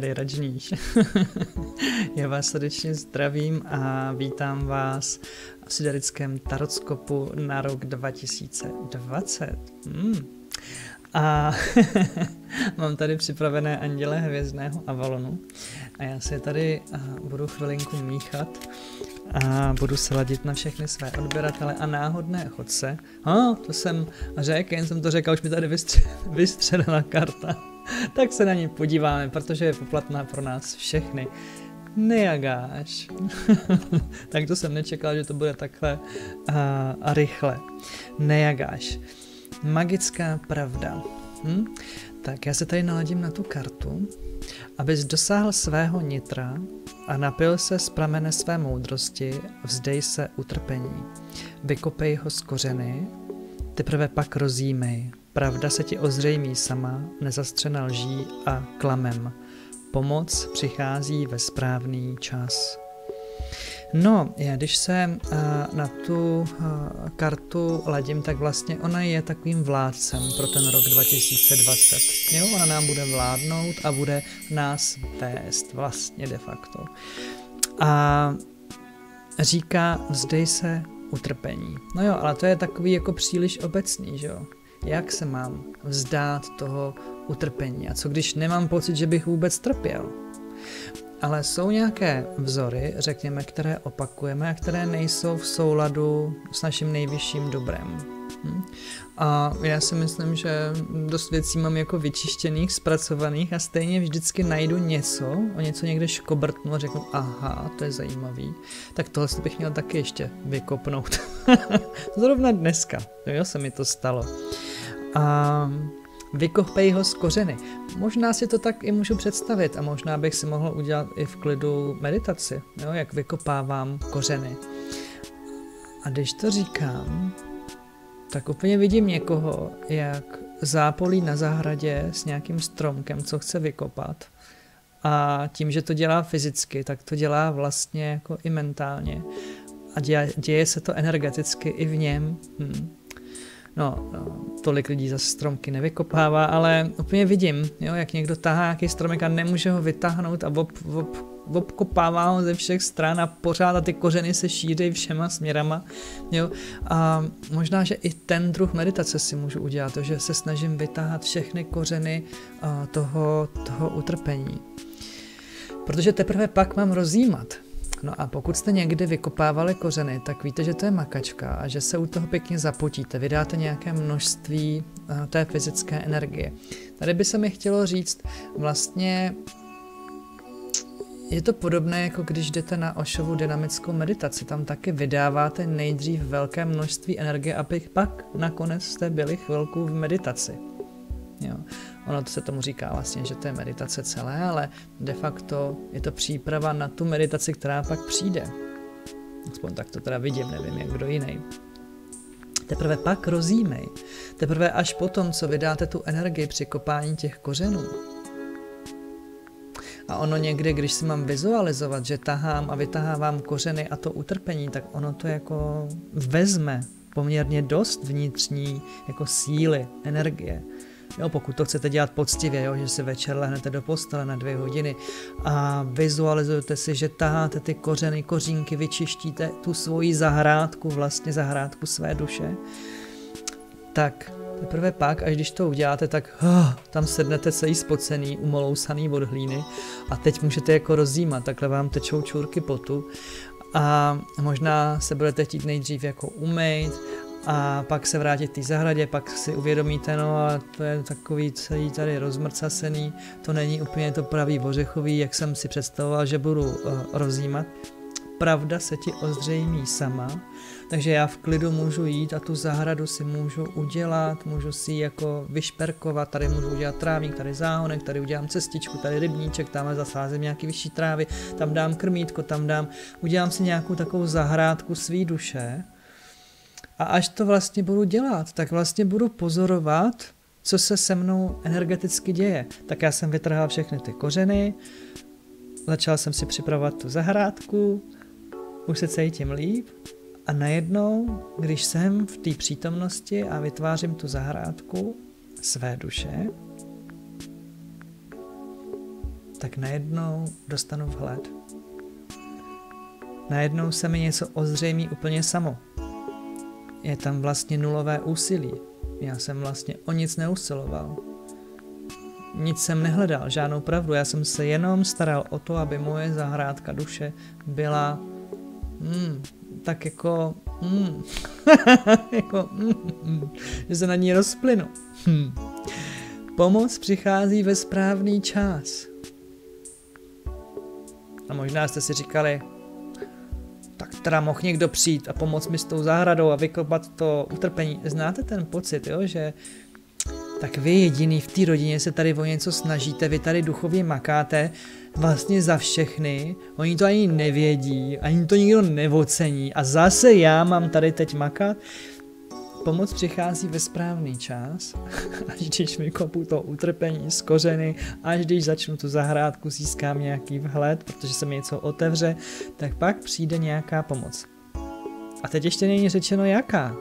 tady Rajníš. Já vás srdečně zdravím a vítám vás v Siderickém tarotskopu na rok 2020. Hmm. A mám tady připravené anděle hvězdného Avalonu a já si tady budu chvilinku míchat a budu se ladit na všechny své odběratele a náhodné chodce. Oh, to jsem řekl, jen jsem to řekl, už mi tady vystřelila karta. tak se na ní podíváme, protože je poplatná pro nás všechny. Nejagáš. tak to jsem nečekal, že to bude takhle a, a rychle. Nejagáš. Magická pravda. Hm? Tak já se tady naladím na tu kartu, abys dosáhl svého nitra a napil se z pramene své moudrosti, vzdej se utrpení. Vykopej ho z kořeny, teprve pak rozjímej. Pravda se ti ozřejmí sama, nezastřena lží a klamem. Pomoc přichází ve správný čas. No, já když se na tu kartu ladím, tak vlastně ona je takovým vládcem pro ten rok 2020. Jo, ona nám bude vládnout a bude nás vést vlastně de facto. A říká, vzdej se utrpení. No jo, ale to je takový jako příliš obecný, že jo jak se mám vzdát toho utrpení a co když nemám pocit, že bych vůbec trpěl. Ale jsou nějaké vzory, řekněme, které opakujeme a které nejsou v souladu s naším nejvyšším dobrem. Hm? A já si myslím, že dost věcí mám jako vyčištěných, zpracovaných a stejně vždycky najdu něco, o něco někde škobrtnu a řeknu, aha, to je zajímavý, tak tohle bych měl taky ještě vykopnout. Zrovna dneska, jo, se mi to stalo a vykopej ho z kořeny. Možná si to tak i můžu představit a možná bych si mohl udělat i v klidu meditaci, jo, jak vykopávám kořeny. A když to říkám, tak úplně vidím někoho, jak zápolí na zahradě s nějakým stromkem, co chce vykopat. A tím, že to dělá fyzicky, tak to dělá vlastně jako i mentálně. A děje, děje se to energeticky i v něm. Hm. No, no, tolik lidí zase stromky nevykopává, ale úplně vidím, jo, jak někdo tahá nějaký stromek a nemůže ho vytáhnout a ob, ob, obkopává ho ze všech stran a pořád a ty kořeny se šíří všema směrama. Jo. A možná, že i ten druh meditace si můžu udělat, to, že se snažím vytáhat všechny kořeny toho, toho utrpení. Protože teprve pak mám rozjímat. No a pokud jste někdy vykopávali kořeny, tak víte, že to je makačka a že se u toho pěkně zapotíte, vydáte nějaké množství uh, té fyzické energie. Tady by se mi chtělo říct, vlastně je to podobné, jako když jdete na ošovu dynamickou meditaci. Tam taky vydáváte nejdřív velké množství energie, aby pak nakonec jste byli chvilku v meditaci. Jo. Ono to se tomu říká vlastně, že to je meditace celé, ale de facto je to příprava na tu meditaci, která pak přijde. Aspoň tak to teda vidím, nevím jak kdo jiný. Teprve pak rozjímej. Teprve až potom, co vydáte tu energii při kopání těch kořenů. A ono někdy, když si mám vizualizovat, že tahám a vytahávám kořeny a to utrpení, tak ono to jako vezme poměrně dost vnitřní jako síly, energie. Jo, pokud to chcete dělat poctivě, jo, že si večer lehnete do postele na dvě hodiny a vizualizujete si, že taháte ty kořeny, kořínky, vyčištíte tu svoji zahrádku, vlastně zahrádku své duše, tak teprve pak, až když to uděláte, tak oh, tam sednete celý spocený, umolousaný od hlíny a teď můžete jako rozjímat, takhle vám tečou čůrky potu a možná se budete chtít nejdřív jako umýt a pak se vrátit k té zahradě, pak si uvědomíte, no a to je takový celý tady rozmrcasený, to není úplně to pravý ořechový, jak jsem si představoval, že budu uh, rozjímat. Pravda se ti ozřejmí sama, takže já v klidu můžu jít a tu zahradu si můžu udělat, můžu si jako vyšperkovat, tady můžu udělat trávník, tady záhonek, tady udělám cestičku, tady rybníček, tam zasázím nějaký vyšší trávy, tam dám krmítko, tam dám, udělám si nějakou takovou zahrádku svý duše, a až to vlastně budu dělat, tak vlastně budu pozorovat, co se se mnou energeticky děje. Tak já jsem vytrhal všechny ty kořeny, začal jsem si připravovat tu zahrádku, už se cítím líp a najednou, když jsem v té přítomnosti a vytvářím tu zahrádku své duše, tak najednou dostanu vhled. Najednou se mi něco ozřejmí úplně samo. Je tam vlastně nulové úsilí. Já jsem vlastně o nic neusiloval. Nic jsem nehledal, žádnou pravdu. Já jsem se jenom staral o to, aby moje zahrádka duše byla hmm, tak jako, hmm, jako hmm, že se na ní rozplynu. Hmm. Pomoc přichází ve správný čas. A možná jste si říkali, tak teda mohl někdo přijít a pomoct mi s tou zahradou a vykopat to utrpení. Znáte ten pocit, jo, že tak vy jediný v té rodině se tady o něco snažíte, vy tady duchově makáte vlastně za všechny, oni to ani nevědí, ani to nikdo nevocení a zase já mám tady teď makat. Pomoc přichází ve správný čas, až když mi kopu to utrpení z kořeny, až když začnu tu zahrádku, získám nějaký vhled, protože se mi něco otevře, tak pak přijde nějaká pomoc. A teď ještě není řečeno jaká.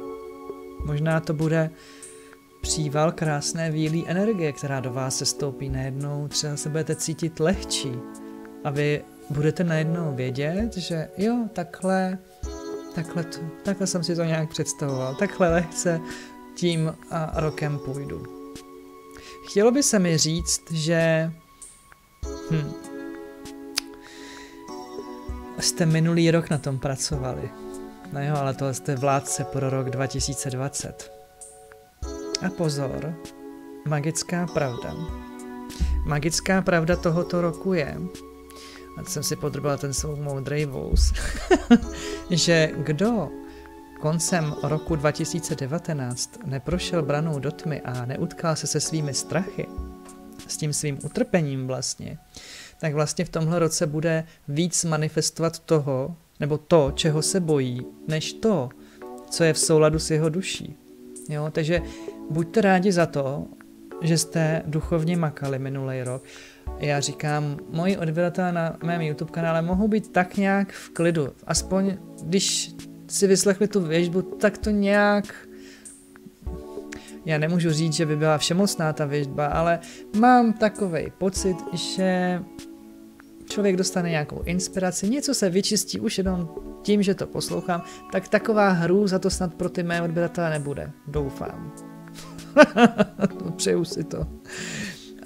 Možná to bude příval krásné výlí energie, která do vás se stoupí najednou, třeba se budete cítit lehčí a vy budete najednou vědět, že jo, takhle, takhle, to, takhle jsem si to nějak představoval, takhle lehce tím a rokem půjdu. Chtělo by se mi říct, že hm, jste minulý rok na tom pracovali. No jo, ale to jste vládce pro rok 2020. A pozor, magická pravda. Magická pravda tohoto roku je, a jsem si podrobila ten svou moudrý vůz, že kdo koncem roku 2019 neprošel branou do tmy a neutkal se se svými strachy, s tím svým utrpením vlastně, tak vlastně v tomhle roce bude víc manifestovat toho, nebo to, čeho se bojí, než to, co je v souladu s jeho duší. Jo, takže buďte rádi za to, že jste duchovně makali minulý rok. Já říkám, moji odběratelé na mém YouTube kanále mohou být tak nějak v klidu. Aspoň když si vyslechli tu věžbu, tak to nějak já nemůžu říct, že by byla všemocná ta věžba, ale mám takový pocit, že člověk dostane nějakou inspiraci, něco se vyčistí už jenom tím, že to poslouchám, tak taková hru za to snad pro ty mé odběratele nebude. Doufám. Přeju si to.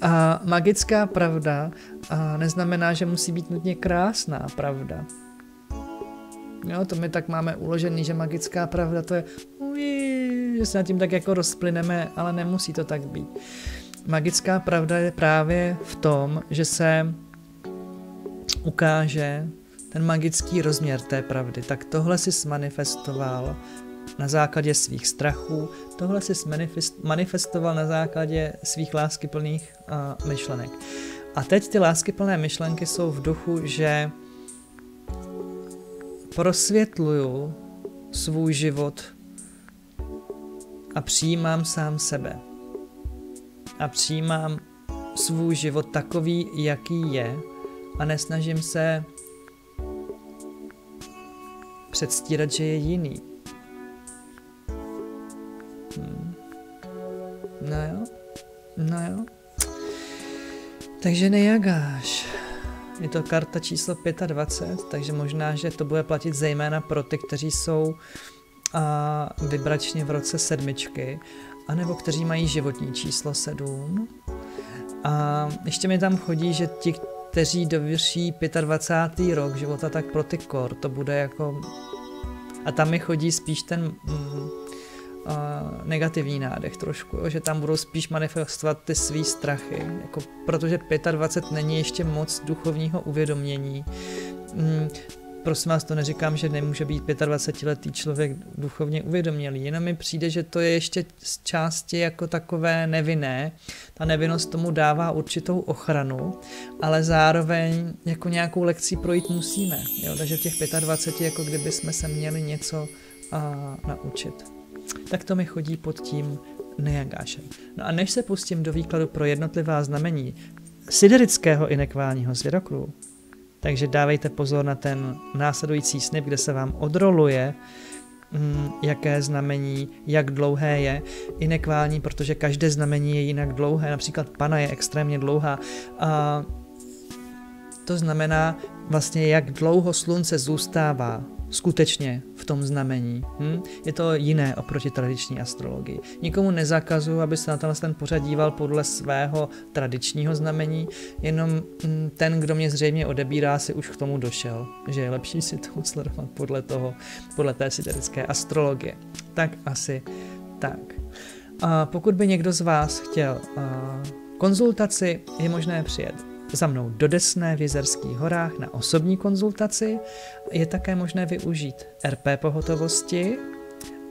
A magická pravda a neznamená, že musí být nutně krásná pravda. Jo, to my tak máme uložený, že magická pravda to je, ují, že se nad tím tak jako rozplyneme, ale nemusí to tak být. Magická pravda je právě v tom, že se ukáže ten magický rozměr té pravdy. Tak tohle si smanifestoval na základě svých strachů, tohle si manifestoval na základě svých láskyplných uh, myšlenek. A teď ty láskyplné myšlenky jsou v duchu, že prosvětluju svůj život a přijímám sám sebe. A přijímám svůj život takový, jaký je a nesnažím se předstírat, že je jiný. No jo. Takže nejagáš. Je to karta číslo 25, takže možná, že to bude platit zejména pro ty, kteří jsou a, vybračně v roce sedmičky, anebo kteří mají životní číslo 7. A ještě mi tam chodí, že ti, kteří dovrší 25. rok života, tak pro ty kor to bude jako... A tam mi chodí spíš ten mm, negativní nádech trošku, jo? že tam budou spíš manifestovat ty svý strachy, jako, protože 25 není ještě moc duchovního uvědomění. Mm, prosím vás, to neříkám, že nemůže být 25-letý člověk duchovně uvědomělý, jenom mi přijde, že to je ještě z části jako takové nevinné. Ta nevinnost tomu dává určitou ochranu, ale zároveň jako nějakou lekcí projít musíme. Jo? Takže v těch 25 jako kdyby jsme se měli něco a, naučit tak to mi chodí pod tím nejagášem. No a než se pustím do výkladu pro jednotlivá znamení siderického inekválního zvěrokruhu, takže dávejte pozor na ten následující snip, kde se vám odroluje, mm, jaké znamení, jak dlouhé je inekvální, protože každé znamení je jinak dlouhé, například pana je extrémně dlouhá a to znamená vlastně, jak dlouho slunce zůstává skutečně v tom znamení. Hm? Je to jiné oproti tradiční astrologii. Nikomu nezakazuju, aby se na tenhle ten pořad díval podle svého tradičního znamení, jenom hm, ten, kdo mě zřejmě odebírá, si už k tomu došel, že je lepší si to sledovat podle toho, podle té siderické astrologie. Tak asi tak. A pokud by někdo z vás chtěl konzultaci, je možné přijet za mnou do Desné v Jezerských horách na osobní konzultaci. Je také možné využít RP pohotovosti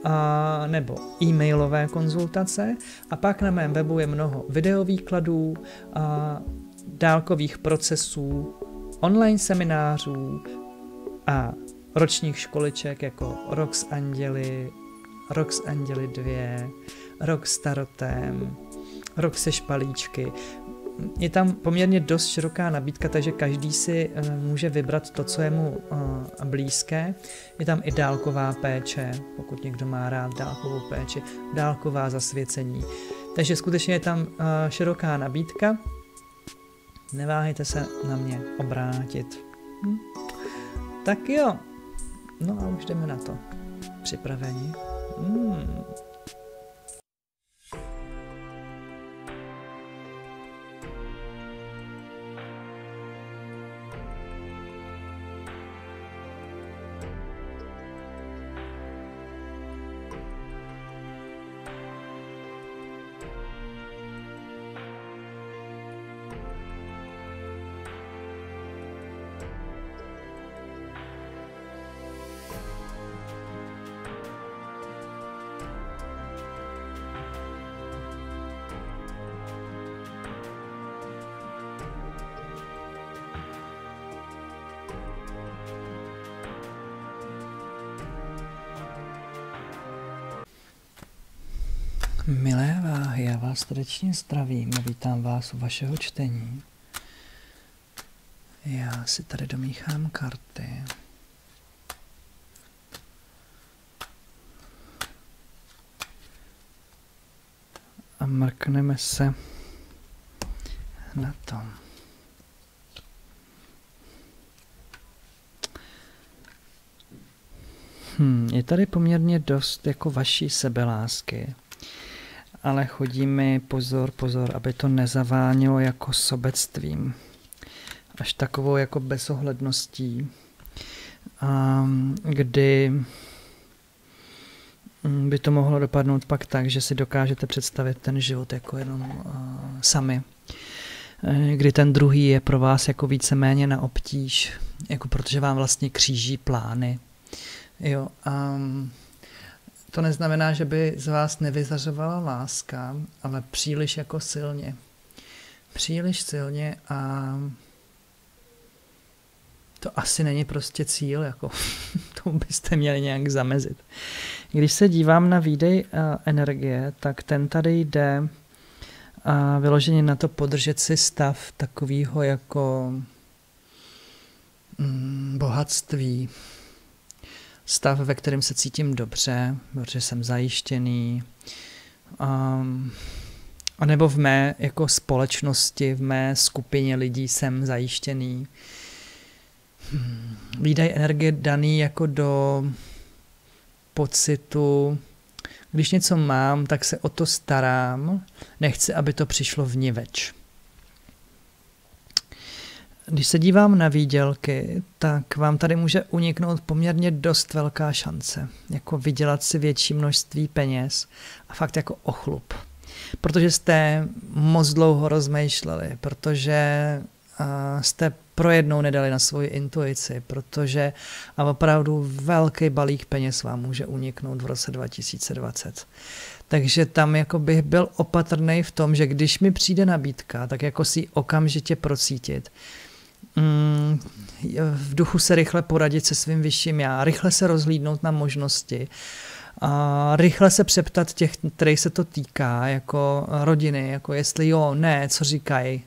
a, nebo e-mailové konzultace a pak na mém webu je mnoho videovýkladů, a, dálkových procesů, online seminářů a ročních školiček jako Rok s Anděli, Rok s Anděli 2, Rok s Tarotem, se špalíčky je tam poměrně dost široká nabídka, takže každý si uh, může vybrat to, co je mu uh, blízké. Je tam i dálková péče, pokud někdo má rád dálkovou péči, dálková zasvěcení. Takže skutečně je tam uh, široká nabídka. Neváhejte se na mě obrátit. Hm? Tak jo, no a už jdeme na to. Připraveni? Hmm. Milé váhy, já vás srdečně zdravím a vítám vás u vašeho čtení. Já si tady domíchám karty. A mrkneme se na tom. Hmm, je tady poměrně dost jako vaší sebelásky ale chodí mi pozor, pozor, aby to nezavánělo jako sobectvím. Až takovou jako bezohledností, kdy mm, by to mohlo dopadnout pak tak, že si dokážete představit ten život jako jenom sami. Eh, kdy ten druhý je pro vás jako víceméně na obtíž, jako protože vám vlastně kříží plány. Jo, um, to neznamená, že by z vás nevyzařovala láska, ale příliš jako silně. Příliš silně a to asi není prostě cíl, jako tomu byste měli nějak zamezit. Když se dívám na výdej uh, energie, tak ten tady jde uh, vyloženě na to podržet si stav takového jako mm, bohatství, stav, ve kterém se cítím dobře, protože jsem zajištěný. Um, a nebo v mé jako společnosti, v mé skupině lidí jsem zajištěný. Hmm. Výdaj energie daný jako do pocitu, když něco mám, tak se o to starám, nechci, aby to přišlo v niveč. Když se dívám na výdělky, tak vám tady může uniknout poměrně dost velká šance, jako vydělat si větší množství peněz a fakt jako ochlup. Protože jste moc dlouho rozmýšleli, protože jste pro jednou nedali na svoji intuici, protože a opravdu velký balík peněz vám může uniknout v roce 2020. Takže tam jako bych byl opatrný v tom, že když mi přijde nabídka, tak jako si okamžitě procítit, mm, v duchu se rychle poradit se svým vyšším já, rychle se rozhlídnout na možnosti, a rychle se přeptat těch, kterých se to týká, jako rodiny, jako jestli jo, ne, co říkají,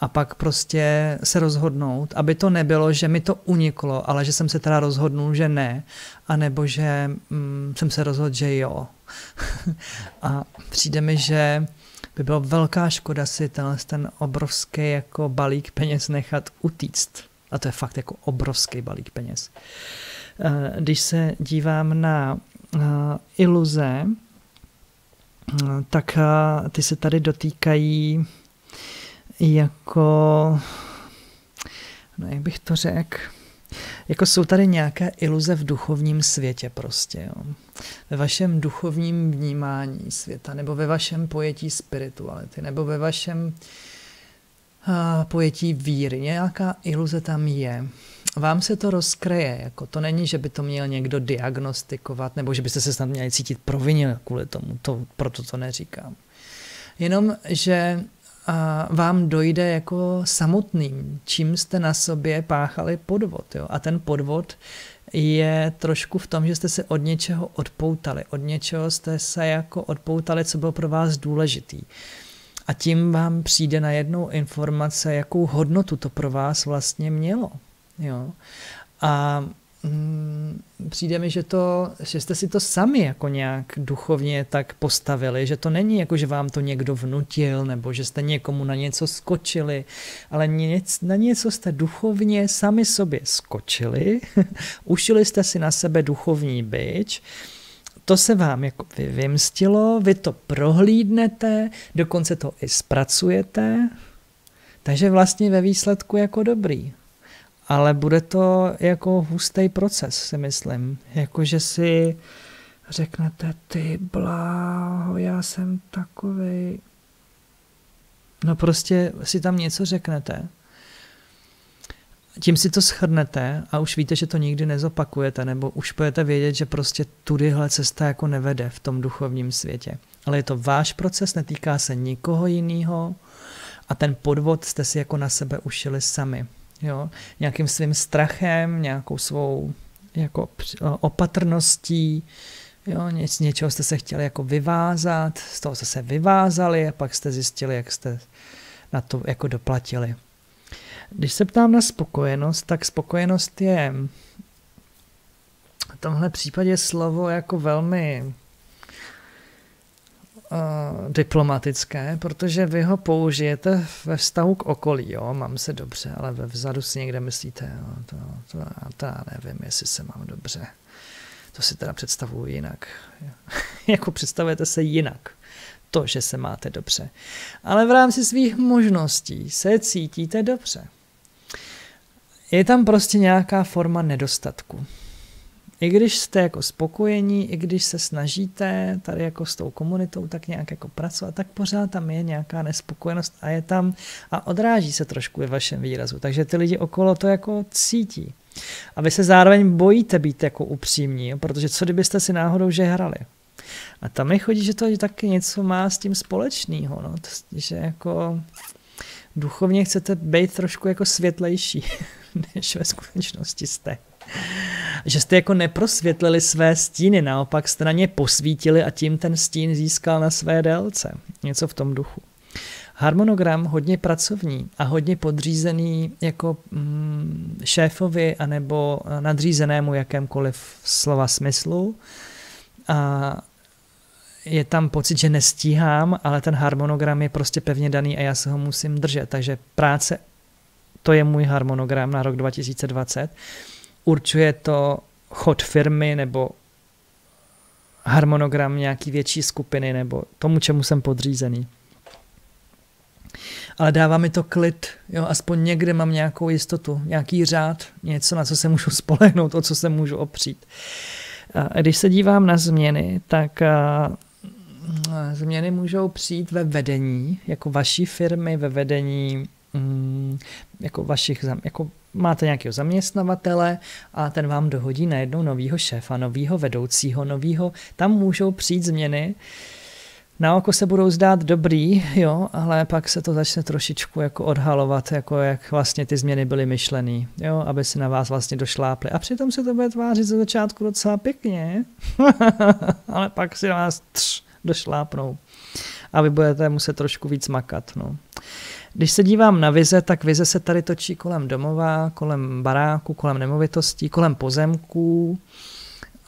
a pak prostě se rozhodnout, aby to nebylo, že mi to uniklo, ale že jsem se teda rozhodnul, že ne, anebo že mm, jsem se rozhodl, že jo. a přijde mi, že by bylo velká škoda si tenhle ten obrovský jako balík peněz nechat utíct. A to je fakt jako obrovský balík peněz. Eh, když se dívám na eh, iluze, eh, tak ty se tady dotýkají jako, no jak bych to řekl, jako jsou tady nějaké iluze v duchovním světě prostě, jo. Ve vašem duchovním vnímání světa, nebo ve vašem pojetí spirituality, nebo ve vašem uh, pojetí víry. Nějaká iluze tam je. Vám se to rozkreje, jako to není, že by to měl někdo diagnostikovat, nebo že byste se snad měli cítit provinil kvůli tomu, to, proto to neříkám. Jenom, že a vám dojde jako samotným, čím jste na sobě páchali podvod. Jo? A ten podvod je trošku v tom, že jste se od něčeho odpoutali. Od něčeho jste se jako odpoutali, co bylo pro vás důležitý. A tím vám přijde na jednou informace, jakou hodnotu to pro vás vlastně mělo. Jo? A mm, přijde mi, že, to, že jste si to sami jako nějak duchovně tak postavili, že to není jako, že vám to někdo vnutil, nebo že jste někomu na něco skočili, ale něc, na něco jste duchovně sami sobě skočili, ušili jste si na sebe duchovní byč, to se vám jako vymstilo, vy to prohlídnete, dokonce to i zpracujete, takže vlastně ve výsledku jako dobrý ale bude to jako hustý proces, si myslím. Jakože si řeknete, ty bláho, já jsem takový. No prostě si tam něco řeknete, tím si to schrnete a už víte, že to nikdy nezopakujete, nebo už budete vědět, že prostě tudyhle cesta jako nevede v tom duchovním světě. Ale je to váš proces, netýká se nikoho jiného a ten podvod jste si jako na sebe ušili sami jo, nějakým svým strachem, nějakou svou jako opatrností, jo, něč, něčeho jste se chtěli jako vyvázat, z toho jste se vyvázali a pak jste zjistili, jak jste na to jako doplatili. Když se ptám na spokojenost, tak spokojenost je v tomhle případě slovo jako velmi uh, diplomatické, protože vy ho použijete ve vztahu k okolí, jo, mám se dobře, ale ve vzadu si někde myslíte, jo, to, to, to já nevím, jestli se mám dobře. To si teda představuji jinak. jako představujete se jinak to, že se máte dobře. Ale v rámci svých možností se cítíte dobře. Je tam prostě nějaká forma nedostatku i když jste jako spokojení, i když se snažíte tady jako s tou komunitou tak nějak jako pracovat, tak pořád tam je nějaká nespokojenost a je tam a odráží se trošku ve vašem výrazu. Takže ty lidi okolo to jako cítí. A vy se zároveň bojíte být jako upřímní, protože co kdybyste si náhodou že hrali? A tam mi chodí, že to taky něco má s tím společného, no? že jako duchovně chcete být trošku jako světlejší, než ve skutečnosti jste že jste jako neprosvětlili své stíny, naopak jste na ně posvítili a tím ten stín získal na své délce. Něco v tom duchu. Harmonogram hodně pracovní a hodně podřízený jako mm, šéfovi anebo nadřízenému jakémkoliv slova smyslu. A je tam pocit, že nestíhám, ale ten harmonogram je prostě pevně daný a já se ho musím držet. Takže práce, to je můj harmonogram na rok 2020 určuje to chod firmy nebo harmonogram nějaký větší skupiny nebo tomu, čemu jsem podřízený. Ale dává mi to klid, jo, aspoň někde mám nějakou jistotu, nějaký řád, něco, na co se můžu spolehnout, o co se můžu opřít. A když se dívám na změny, tak a, změny můžou přijít ve vedení, jako vaší firmy, ve vedení mm, jako vašich, jako máte nějakého zaměstnavatele a ten vám dohodí najednou novýho šéfa, novýho vedoucího, novýho, tam můžou přijít změny, na oko se budou zdát dobrý, jo, ale pak se to začne trošičku jako odhalovat, jako jak vlastně ty změny byly myšlený, jo, aby se na vás vlastně došláply. A přitom se to bude tvářit za začátku docela pěkně, ale pak si na vás tř, došlápnou. A vy budete muset trošku víc makat, no. Když se dívám na vize, tak vize se tady točí kolem domova, kolem baráku, kolem nemovitostí, kolem pozemků,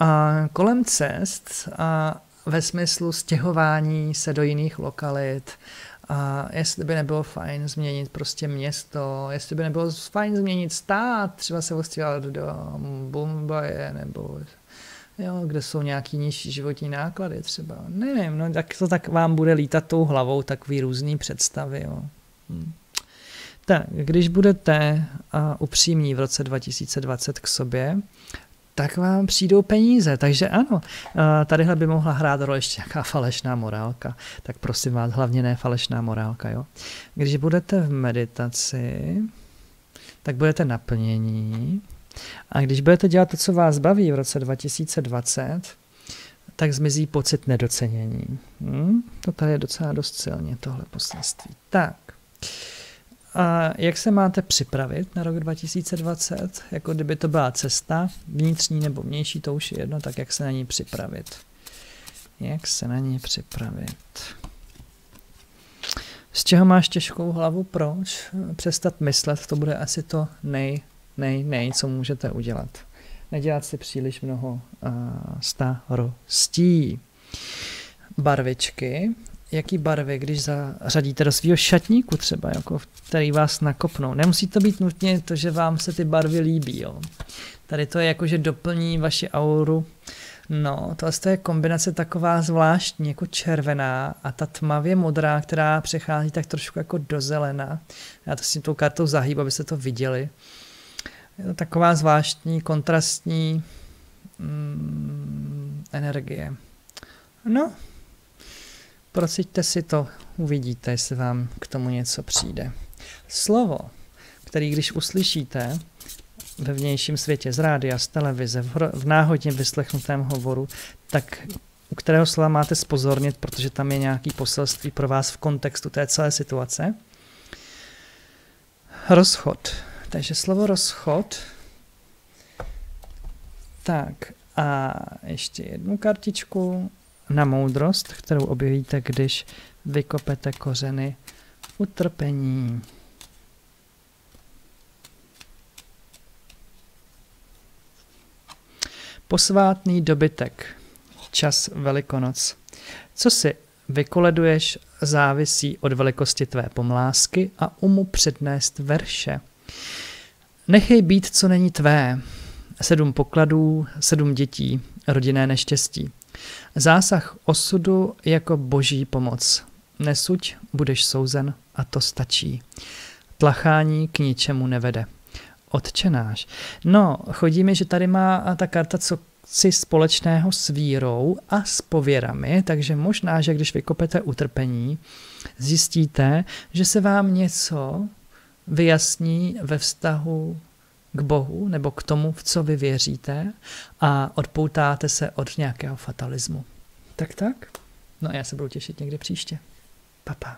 a kolem cest a, ve smyslu stěhování se do jiných lokalit, a jestli by nebylo fajn změnit prostě město, jestli by nebylo fajn změnit stát, třeba se ostěhovat do Bombaje nebo jo, kde jsou nějaký nižší životní náklady třeba. Nevím, no tak to tak vám bude lítat tou hlavou takový různý představy. Jo. Hm. Tak, když budete upřímní v roce 2020 k sobě, tak vám přijdou peníze. Takže ano, tadyhle by mohla hrát roli ještě nějaká falešná morálka. Tak prosím vás, hlavně ne falešná morálka. Jo? Když budete v meditaci, tak budete naplnění. A když budete dělat to, co vás baví v roce 2020, tak zmizí pocit nedocenění. Hm? To tady je docela dost silně, tohle poselství. Tak. A jak se máte připravit na rok 2020? Jako kdyby to byla cesta, vnitřní nebo vnější, to už je jedno, tak jak se na ní připravit? Jak se na ní připravit? Z čeho máš těžkou hlavu? Proč? Přestat myslet, to bude asi to nej, nej, nej, co můžete udělat. Nedělat si příliš mnoho uh, starostí. Barvičky jaký barvy, když zařadíte do svého šatníku třeba, jako, který vás nakopnou. Nemusí to být nutně to, že vám se ty barvy líbí. Jo. Tady to je jako, že doplní vaši auru. No, to je kombinace taková zvláštní, jako červená a ta tmavě modrá, která přechází tak trošku jako do zelena. Já to s tím tou kartou zahýbu, abyste to viděli. Je to taková zvláštní, kontrastní mm, energie. No, Prociťte si to, uvidíte, jestli vám k tomu něco přijde. Slovo, který když uslyšíte ve vnějším světě z rádia, z televize, v, v náhodně vyslechnutém hovoru, tak u kterého slova máte spozornit, protože tam je nějaký poselství pro vás v kontextu té celé situace. Rozchod. Takže slovo rozchod. Tak a ještě jednu kartičku na moudrost, kterou objevíte, když vykopete kořeny utrpení. Posvátný dobytek, čas Velikonoc. Co si vykoleduješ, závisí od velikosti tvé pomlásky a umu přednést verše. Nechej být, co není tvé. Sedm pokladů, sedm dětí, rodinné neštěstí. Zásah osudu jako boží pomoc. Nesuď, budeš souzen a to stačí. Tlachání k ničemu nevede. Odčenáš. No, chodí mi, že tady má ta karta co si společného s vírou a s pověrami, takže možná, že když vykopete utrpení, zjistíte, že se vám něco vyjasní ve vztahu k Bohu nebo k tomu, v co vy věříte a odpoutáte se od nějakého fatalismu. Tak tak. No a já se budu těšit někdy příště. Papa.